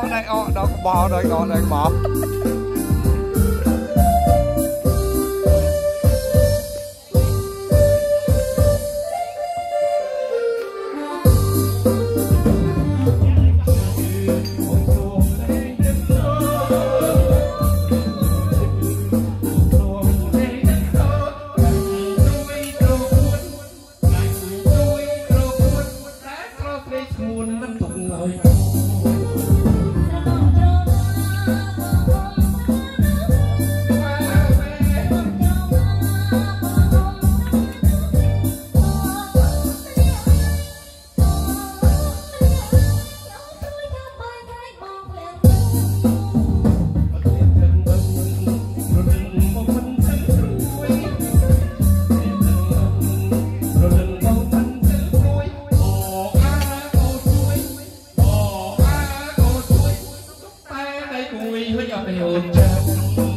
កដៃអកដល់ក្បោដល់អកដល់ក្បោឈ្មោះនឹងទុកឡើយ តែដៃគួយហើយអត់ទៅអូនចាំ